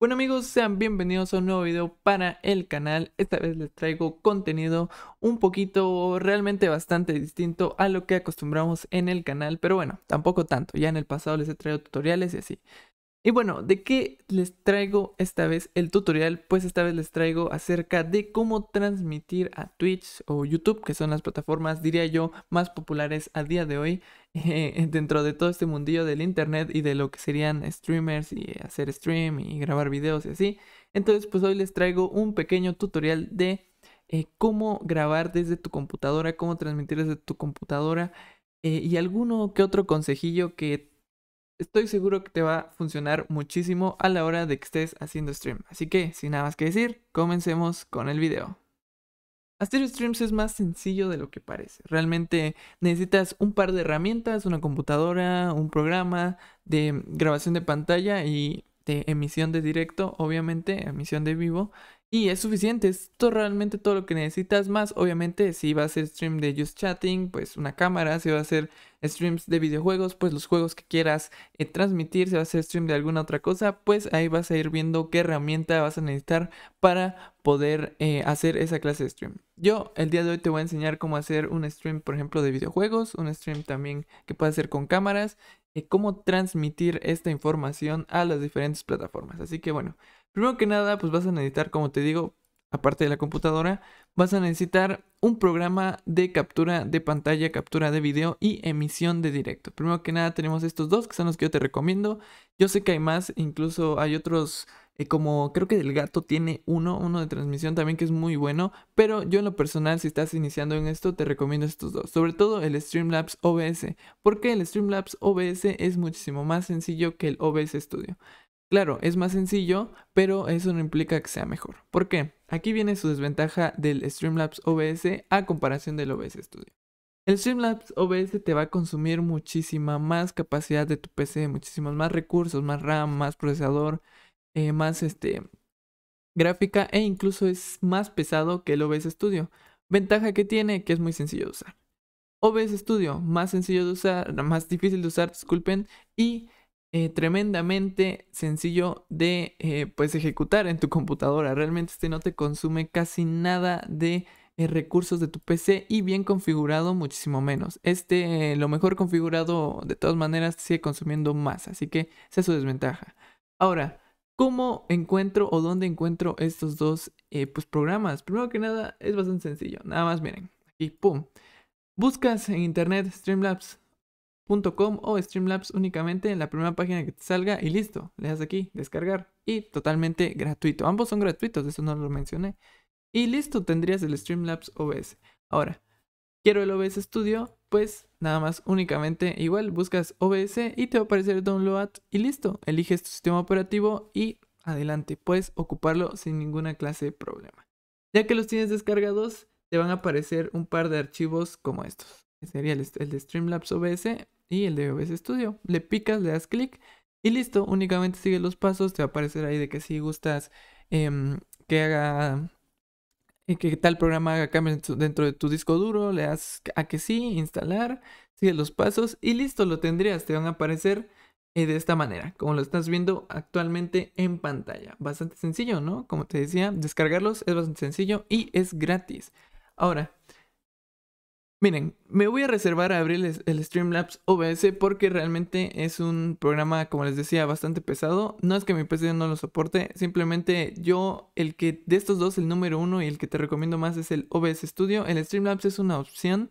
Bueno amigos, sean bienvenidos a un nuevo video para el canal. Esta vez les traigo contenido un poquito, realmente bastante distinto a lo que acostumbramos en el canal. Pero bueno, tampoco tanto. Ya en el pasado les he traído tutoriales y así. Y bueno, ¿de qué les traigo esta vez el tutorial? Pues esta vez les traigo acerca de cómo transmitir a Twitch o YouTube, que son las plataformas, diría yo, más populares a día de hoy eh, dentro de todo este mundillo del internet y de lo que serían streamers y hacer stream y grabar videos y así. Entonces, pues hoy les traigo un pequeño tutorial de eh, cómo grabar desde tu computadora, cómo transmitir desde tu computadora eh, y alguno que otro consejillo que estoy seguro que te va a funcionar muchísimo a la hora de que estés haciendo stream. Así que, sin nada más que decir, comencemos con el video. Hacer streams es más sencillo de lo que parece. Realmente necesitas un par de herramientas, una computadora, un programa de grabación de pantalla y de emisión de directo, obviamente, emisión de vivo. Y es suficiente, es realmente todo lo que necesitas más. Obviamente, si va a ser stream de Just Chatting, pues una cámara. Si va a ser streams de videojuegos, pues los juegos que quieras eh, transmitir. Si va a ser stream de alguna otra cosa, pues ahí vas a ir viendo qué herramienta vas a necesitar para poder eh, hacer esa clase de stream. Yo el día de hoy te voy a enseñar cómo hacer un stream, por ejemplo, de videojuegos. Un stream también que puede hacer con cámaras. Y cómo transmitir esta información a las diferentes plataformas. Así que bueno. Primero que nada, pues vas a necesitar, como te digo, aparte de la computadora, vas a necesitar un programa de captura de pantalla, captura de video y emisión de directo. Primero que nada tenemos estos dos que son los que yo te recomiendo. Yo sé que hay más, incluso hay otros eh, como creo que el gato tiene uno, uno de transmisión también que es muy bueno, pero yo en lo personal si estás iniciando en esto te recomiendo estos dos, sobre todo el Streamlabs OBS, porque el Streamlabs OBS es muchísimo más sencillo que el OBS Studio. Claro, es más sencillo, pero eso no implica que sea mejor. ¿Por qué? Aquí viene su desventaja del Streamlabs OBS a comparación del OBS Studio. El Streamlabs OBS te va a consumir muchísima más capacidad de tu PC, muchísimos más recursos, más RAM, más procesador, eh, más este, gráfica e incluso es más pesado que el OBS Studio. Ventaja que tiene que es muy sencillo de usar. OBS Studio, más sencillo de usar, más difícil de usar, disculpen, y eh, tremendamente sencillo de eh, pues ejecutar en tu computadora. Realmente este no te consume casi nada de eh, recursos de tu PC y bien configurado muchísimo menos. Este lo mejor configurado de todas maneras sigue consumiendo más, así que esa es su desventaja. Ahora, ¿cómo encuentro o dónde encuentro estos dos pues, programas? Primero que nada es bastante sencillo. Nada más miren, aquí, ¡pum! Buscas en internet Streamlabs o Streamlabs únicamente en la primera página que te salga y listo. Le das aquí, descargar y totalmente gratuito. Ambos son gratuitos, eso no lo mencioné. Y listo, tendrías el Streamlabs OBS. Ahora, quiero el OBS Studio, pues nada más únicamente igual buscas OBS y te va a aparecer Download y listo. Eliges tu sistema operativo y adelante, puedes ocuparlo sin ninguna clase de problema. Ya que los tienes descargados, te van a aparecer un par de archivos como estos. Sería el, el de Streamlabs OBS y el de OBS Studio. Le picas, le das clic y listo. Únicamente sigue los pasos. Te va a aparecer ahí de que si gustas em, que haga eh, que tal programa haga cambios dentro de tu disco duro, le das a que sí, instalar, sigue los pasos y listo, lo tendrías. Te van a aparecer eh, de esta manera, como lo estás viendo actualmente en pantalla. Bastante sencillo, ¿no? Como te decía, descargarlos es bastante sencillo y es gratis. Ahora, Miren, me voy a reservar a abrir el Streamlabs OBS porque realmente es un programa, como les decía, bastante pesado. No es que mi PC no lo soporte, simplemente yo, el que de estos dos, el número uno y el que te recomiendo más es el OBS Studio. El Streamlabs es una opción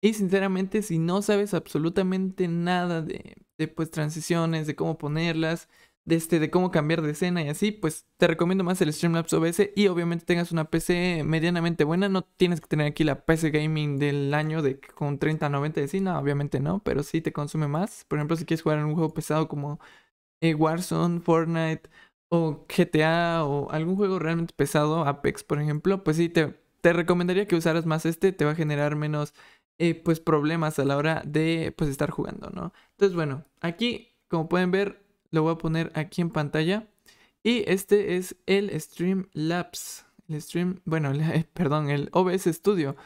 y sinceramente si no sabes absolutamente nada de, de pues, transiciones, de cómo ponerlas, de, este, de cómo cambiar de escena y así, pues te recomiendo más el Streamlabs OBS y obviamente tengas una PC medianamente buena. No tienes que tener aquí la PC gaming del año de con 3090 de sí, no, obviamente no, pero sí te consume más. Por ejemplo, si quieres jugar en un juego pesado como eh, Warzone, Fortnite o GTA o algún juego realmente pesado, Apex por ejemplo, pues sí te, te recomendaría que usaras más este, te va a generar menos eh, pues problemas a la hora de pues estar jugando, ¿no? Entonces bueno, aquí como pueden ver lo voy a poner aquí en pantalla. Y este es el Streamlabs. El Stream, bueno, perdón, el OBS Studio.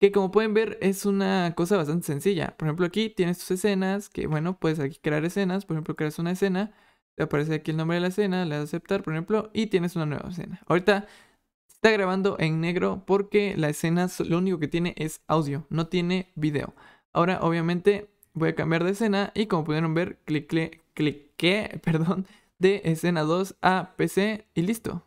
Que como pueden ver es una cosa bastante sencilla. Por ejemplo, aquí tienes tus escenas. Que bueno, puedes aquí crear escenas. Por ejemplo, creas una escena. te aparece aquí el nombre de la escena, le das a aceptar, por ejemplo, y tienes una nueva escena. Ahorita está grabando en negro porque la escena lo único que tiene es audio, no tiene video. Ahora, obviamente, voy a cambiar de escena y como pudieron ver, cliqué, perdón, de escena 2 a PC y listo.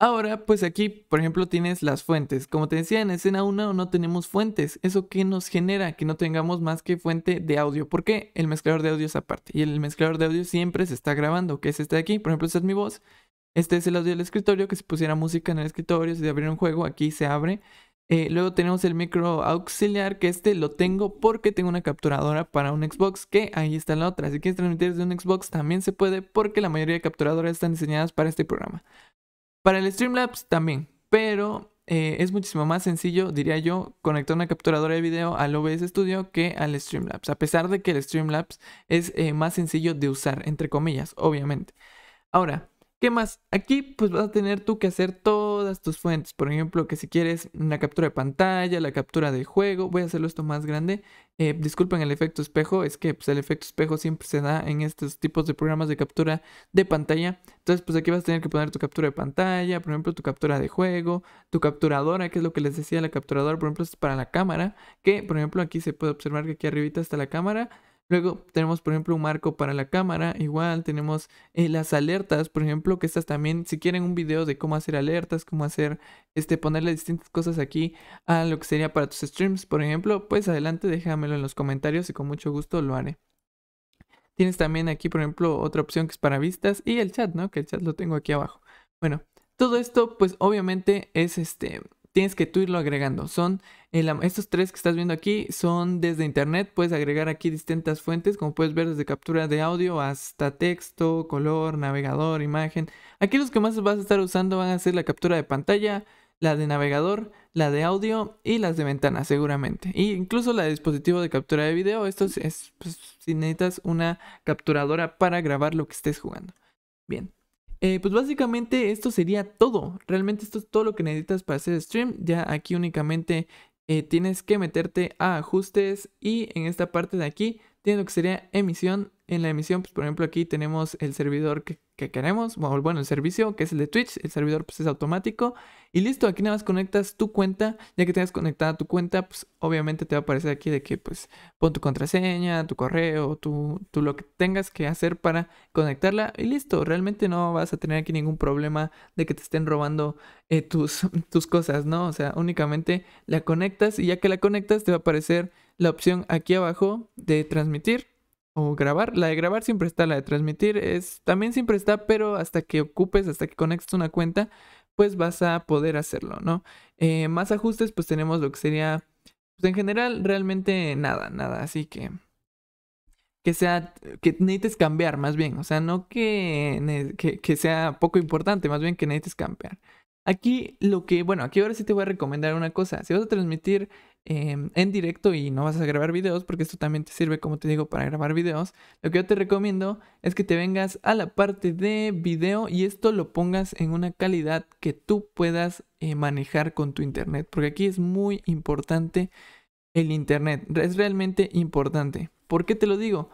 Ahora, pues aquí, por ejemplo, tienes las fuentes. Como te decía, en escena 1 no tenemos fuentes. ¿Eso qué nos genera? Que no tengamos más que fuente de audio. ¿Por qué? El mezclador de audio es aparte. Y el mezclador de audio siempre se está grabando, que es este de aquí. Por ejemplo, esta es mi voz. Este es el audio del escritorio, que si pusiera música en el escritorio, si abriera un juego, aquí se abre. Eh, luego tenemos el micro auxiliar, que este lo tengo porque tengo una capturadora para un Xbox, que ahí está la otra. Si quieres transmitir desde un Xbox también se puede porque la mayoría de capturadoras están diseñadas para este programa. Para el Streamlabs también, pero eh, es muchísimo más sencillo, diría yo, conectar una capturadora de video al OBS Studio que al Streamlabs, a pesar de que el Streamlabs es eh, más sencillo de usar, entre comillas, obviamente. Ahora, ¿Qué más? Aquí pues vas a tener tú que hacer todas tus fuentes. Por ejemplo, que si quieres una captura de pantalla, la captura de juego, voy a hacerlo esto más grande. Eh, disculpen el efecto espejo, es que pues, el efecto espejo siempre se da en estos tipos de programas de captura de pantalla. Entonces pues aquí vas a tener que poner tu captura de pantalla, por ejemplo tu captura de juego, tu capturadora, que es lo que les decía la capturadora, por ejemplo es para la cámara, que por ejemplo aquí se puede observar que aquí arribita está la cámara. Luego tenemos, por ejemplo, un marco para la cámara. Igual tenemos eh, las alertas, por ejemplo, que estas también, si quieren un video de cómo hacer alertas, cómo hacer, este, ponerle distintas cosas aquí a lo que sería para tus streams, por ejemplo, pues adelante, déjamelo en los comentarios y con mucho gusto lo haré. Tienes también aquí, por ejemplo, otra opción que es para vistas y el chat, ¿no? Que el chat lo tengo aquí abajo. Bueno, todo esto, pues obviamente es este, tienes que tú irlo agregando. Son estos tres que estás viendo aquí son desde internet. Puedes agregar aquí distintas fuentes, como puedes ver desde captura de audio hasta texto, color, navegador, imagen. Aquí los que más vas a estar usando van a ser la captura de pantalla, la de navegador, la de audio y las de ventana seguramente. E incluso la de dispositivo de captura de video. Esto es pues, si necesitas una capturadora para grabar lo que estés jugando. Bien. Eh, pues básicamente esto sería todo. Realmente esto es todo lo que necesitas para hacer stream. Ya aquí únicamente eh, tienes que meterte a ajustes y en esta parte de aquí tienes lo que sería emisión. En la emisión, pues por ejemplo aquí tenemos el servidor que, queremos, bueno, el servicio que es el de Twitch, el servidor pues es automático. Y listo, aquí nada más conectas tu cuenta, ya que tengas conectada tu cuenta, pues obviamente te va a aparecer aquí de que pues pon tu contraseña, tu correo, tu, lo que tengas que hacer para conectarla. Y listo, realmente no vas a tener aquí ningún problema de que te estén robando eh, tus, tus cosas, ¿no? O sea, únicamente la conectas y ya que la conectas te va a aparecer la opción aquí abajo de transmitir o grabar. La de grabar siempre está, la de transmitir es también siempre está, pero hasta que ocupes, hasta que conectes una cuenta, pues vas a poder hacerlo, ¿no? Eh, más ajustes, pues tenemos lo que sería, pues en general, realmente nada, nada, así que que sea, que necesites cambiar más bien, o sea, no que, que, que sea poco importante, más bien que necesites cambiar. Aquí lo que, bueno, aquí ahora sí te voy a recomendar una cosa. Si vas a transmitir Em, en directo y no vas a grabar videos, porque esto también te sirve, como te digo, para grabar videos, lo que yo te recomiendo es que te vengas a la parte de video y esto lo pongas en una calidad que tú puedas eh, manejar con tu internet, porque aquí es muy importante el internet, es realmente importante. ¿Por qué te lo digo?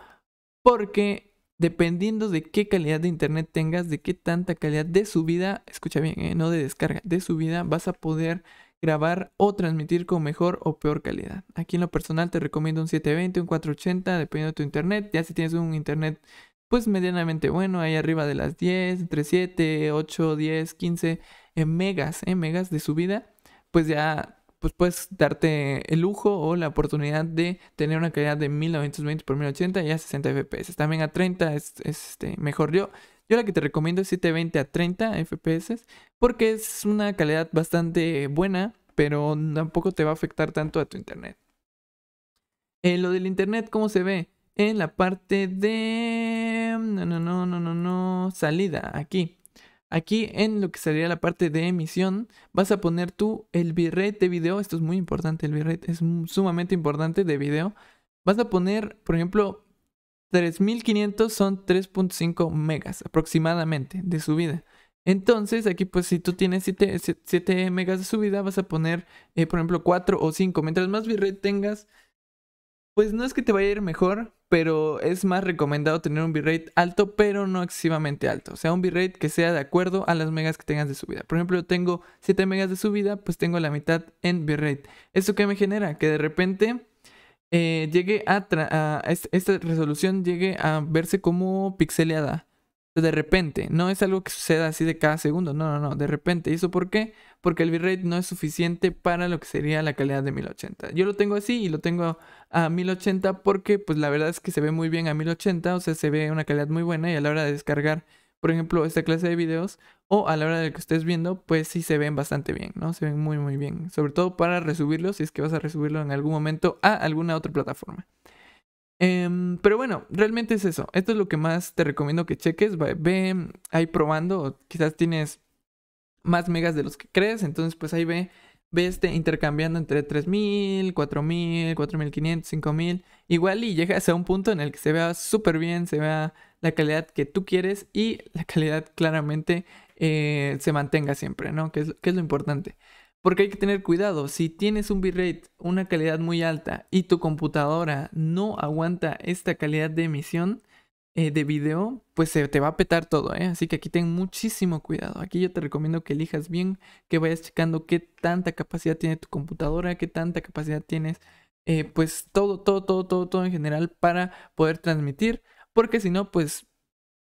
Porque dependiendo de qué calidad de internet tengas, de qué tanta calidad de subida, escucha bien, eh, no de descarga, de subida, vas a poder grabar o transmitir con mejor o peor calidad. Aquí en lo personal te recomiendo un 720, un 480, dependiendo de tu internet. Ya si tienes un internet pues medianamente bueno, ahí arriba de las 10, entre 7, 8, 10, 15 megas, eh, megas de subida, pues ya pues puedes darte el lujo o la oportunidad de tener una calidad de 1920 por 1080 y a 60 fps. También a 30 es, este, mejor. Yo yo la que te recomiendo es 720 a 30 FPS porque es una calidad bastante buena, pero tampoco te va a afectar tanto a tu internet. Eh, lo del internet, ¿cómo se ve? En la parte de... No, no, no, no, no, no. Salida, aquí. Aquí en lo que sería la parte de emisión, vas a poner tú el bitrate de video. Esto es muy importante, el bitrate es sumamente importante de video. Vas a poner, por ejemplo, 3500 son 3.5 megas aproximadamente de subida. Entonces, aquí pues si tú tienes 7, megas de subida, vas a poner, eh, por ejemplo, 4 o 5. Mientras más bitrate tengas, pues no es que te vaya a ir mejor, pero es más recomendado tener un bitrate alto, pero no excesivamente alto. O sea, un bitrate que sea de acuerdo a las megas que tengas de subida. Por ejemplo, yo tengo 7 megas de subida, pues tengo la mitad en bitrate. ¿Esto qué me genera? Que de repente eh, llegue a, a esta resolución llegue a verse como pixeleada de repente, no es algo que suceda así de cada segundo, no, no, no, de repente. ¿Y eso por qué? Porque el bitrate no es suficiente para lo que sería la calidad de 1080. Yo lo tengo así y lo tengo a 1080 porque pues la verdad es que se ve muy bien a 1080, o sea, se ve una calidad muy buena y a la hora de descargar, por ejemplo, esta clase de videos o a la hora de que estés viendo, pues sí se ven bastante bien, ¿no? Se ven muy, muy bien. Sobre todo para resubirlo, si es que vas a resubirlo en algún momento a alguna otra plataforma. Em, pero bueno, realmente es eso. Esto es lo que más te recomiendo que cheques. Ve, ahí probando. Quizás tienes más megas de los que crees. Entonces, pues ahí ve, ve este intercambiando entre 3000, 4000, 4500, 5000. Igual y llegas a un punto en el que se vea súper bien, se vea la calidad que tú quieres y la calidad claramente eh, se mantenga siempre, ¿no? Que es, que es lo importante. Porque hay que tener cuidado, si tienes un bitrate, una calidad muy alta y tu computadora no aguanta esta calidad de emisión eh, de video, pues se te va a petar todo, ¿eh? Así que aquí ten muchísimo cuidado. Aquí yo te recomiendo que elijas bien, que vayas checando qué tanta capacidad tiene tu computadora, qué tanta capacidad tienes, eh, pues todo, todo, todo, todo, todo en general para poder transmitir. Porque si no, pues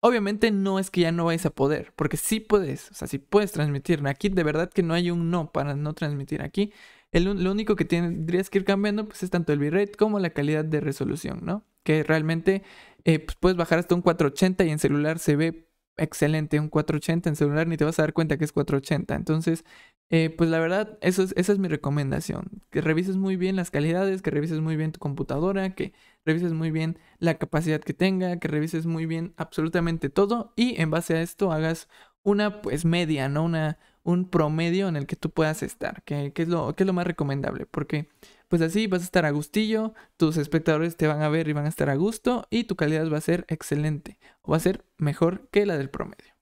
Obviamente no es que ya no vayas a poder, porque sí puedes, o sea, sí puedes transmitir. Aquí de verdad que no hay un no para no transmitir. Aquí el, lo único que tendrías que ir cambiando pues es tanto el bitrate como la calidad de resolución, ¿no? Que realmente eh, pues, puedes bajar hasta un 480 y en celular se ve excelente un 480 en celular, ni te vas a dar cuenta que es 480. Entonces, eh, pues la verdad, esa es mi recomendación. Que revises muy bien las calidades, que revises muy bien tu computadora, que revises muy bien la capacidad que tenga, que revises muy bien absolutamente todo y en base a esto hagas una pues media, ¿no? Una, un promedio en el que tú puedas estar, que, es, lo, que es lo más recomendable, porque pues así vas a estar a gustillo, tus espectadores te van a ver y van a estar a gusto y tu calidad va a ser excelente o va a ser mejor que la del promedio.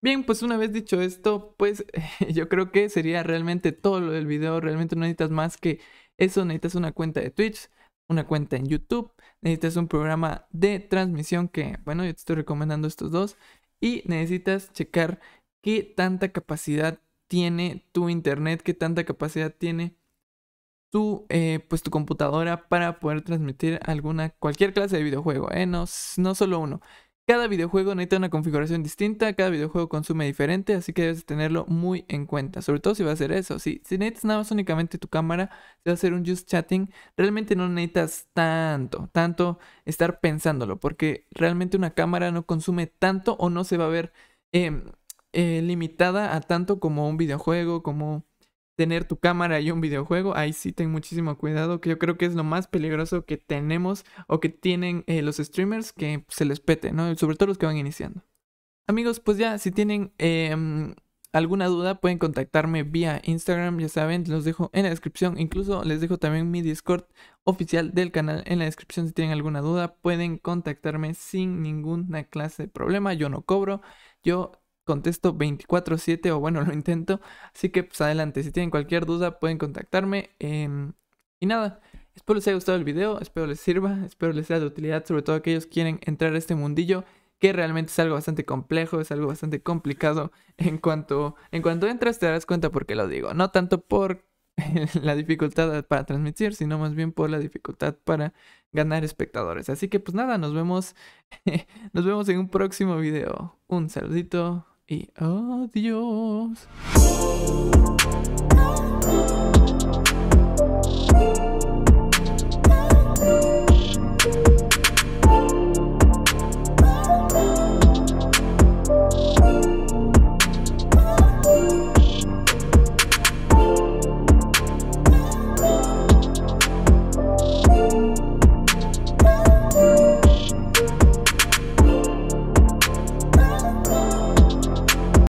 Bien, pues una vez dicho esto, pues yo creo que sería realmente todo lo del video, realmente no necesitas más que eso, necesitas una cuenta de Twitch, una cuenta en YouTube, necesitas un programa de transmisión que, bueno, yo te estoy recomendando estos dos y necesitas checar qué tanta capacidad tiene tu internet, qué tanta capacidad tiene tu, eh, pues tu computadora para poder transmitir alguna, cualquier clase de videojuego, ¿eh? no, no solo uno. Cada videojuego necesita una configuración distinta, cada videojuego consume diferente, así que debes tenerlo muy en cuenta, sobre todo si va a hacer eso. Si, si necesitas nada más únicamente tu cámara, si va a hacer un just chatting, realmente no necesitas tanto, tanto estar pensándolo, porque realmente una cámara no consume tanto o no se va a ver em, eh, limitada a tanto como un videojuego, como tener tu cámara y un videojuego. Ahí sí ten muchísimo cuidado, que yo creo que es lo más peligroso que tenemos o que tienen eh, los streamers que se les pete, ¿no? Sobre todo los que van iniciando. Amigos, pues ya, si tienen em, alguna duda, pueden contactarme vía Instagram, ya saben, los dejo en la descripción. Incluso les dejo también mi Discord oficial del canal en la descripción. Si tienen alguna duda, pueden contactarme sin ninguna clase de problema. Yo no cobro. Yo contesto 24/7 o bueno, lo intento. Así que pues adelante, si tienen cualquier duda pueden contactarme. Em, y nada, espero les haya gustado el video, espero les sirva, espero les sea de utilidad, sobre todo aquellos que quieren entrar a este mundillo que realmente es algo bastante complejo, es algo bastante complicado. En cuanto, en cuanto entras te darás cuenta por qué lo digo. No tanto por la dificultad para transmitir, sino más bien por la dificultad para ganar espectadores. Así que pues nada, nos vemos, nos vemos en un próximo video. Un saludito y adiós.